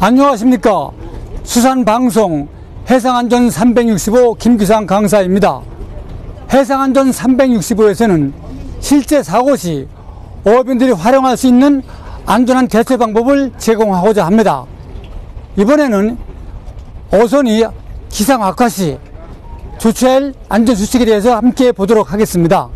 안녕하십니까. 수산방송 해상안전 365 김기상 강사입니다. 해상안전 365에서는 실제 사고 시 어업인들이 활용할 수 있는 안전한 대처 방법을 제공하고자 합니다. 이번에는 어선이 기상 악화 시 조치할 안전 수칙에 대해서 함께 보도록 하겠습니다.